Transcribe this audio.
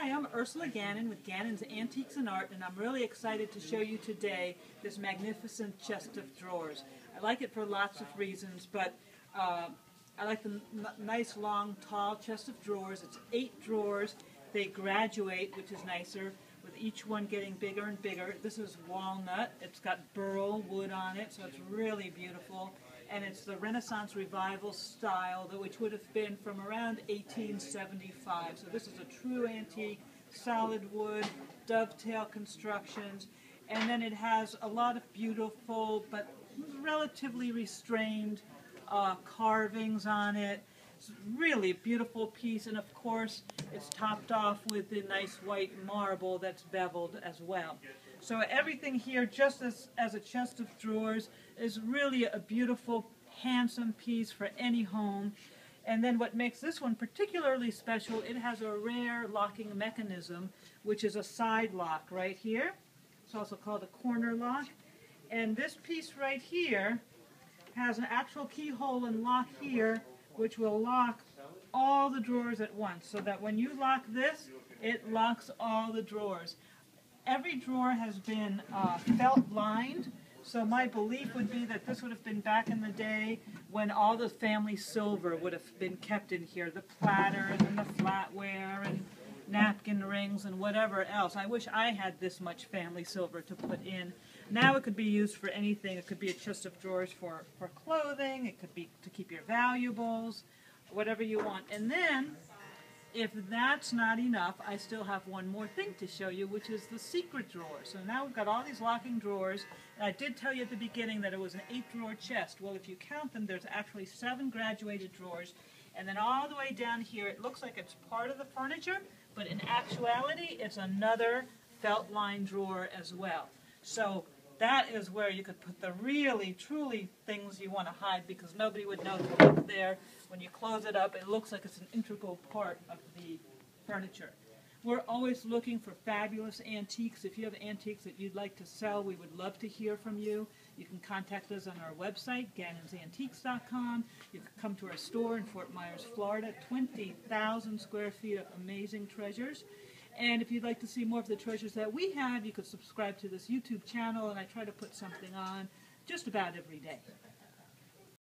Hi, I'm Ursula Gannon with Gannon's Antiques and Art, and I'm really excited to show you today this magnificent chest of drawers. I like it for lots of reasons, but uh, I like the nice, long, tall chest of drawers. It's eight drawers. They graduate, which is nicer, with each one getting bigger and bigger. This is walnut. It's got burl wood on it, so it's really beautiful and it's the Renaissance Revival style, which would have been from around 1875. So this is a true antique, solid wood, dovetail constructions, and then it has a lot of beautiful but relatively restrained uh, carvings on it. It's really beautiful piece, and of course, it's topped off with the nice white marble that's beveled as well. So everything here, just as, as a chest of drawers, is really a beautiful, handsome piece for any home. And then what makes this one particularly special, it has a rare locking mechanism, which is a side lock right here. It's also called a corner lock. And this piece right here has an actual keyhole and lock here, which will lock all the drawers at once. So that when you lock this, it locks all the drawers. Every drawer has been uh, felt lined so my belief would be that this would have been back in the day when all the family silver would have been kept in here, the platters and the flatware and napkin rings and whatever else. I wish I had this much family silver to put in. Now it could be used for anything. It could be a chest of drawers for, for clothing. It could be to keep your valuables, whatever you want. And then if that's not enough, I still have one more thing to show you, which is the secret drawer. So now we've got all these locking drawers. I did tell you at the beginning that it was an eight-drawer chest. Well, if you count them, there's actually seven graduated drawers. And then all the way down here, it looks like it's part of the furniture, but in actuality, it's another felt line drawer as well. So that is where you could put the really, truly things you want to hide because nobody would know to look there. When you close it up, it looks like it's an integral part of the furniture. We're always looking for fabulous antiques. If you have antiques that you'd like to sell, we would love to hear from you. You can contact us on our website, gannonsantiques.com. You can come to our store in Fort Myers, Florida, 20,000 square feet of amazing treasures. And if you'd like to see more of the treasures that we have, you could subscribe to this YouTube channel, and I try to put something on just about every day.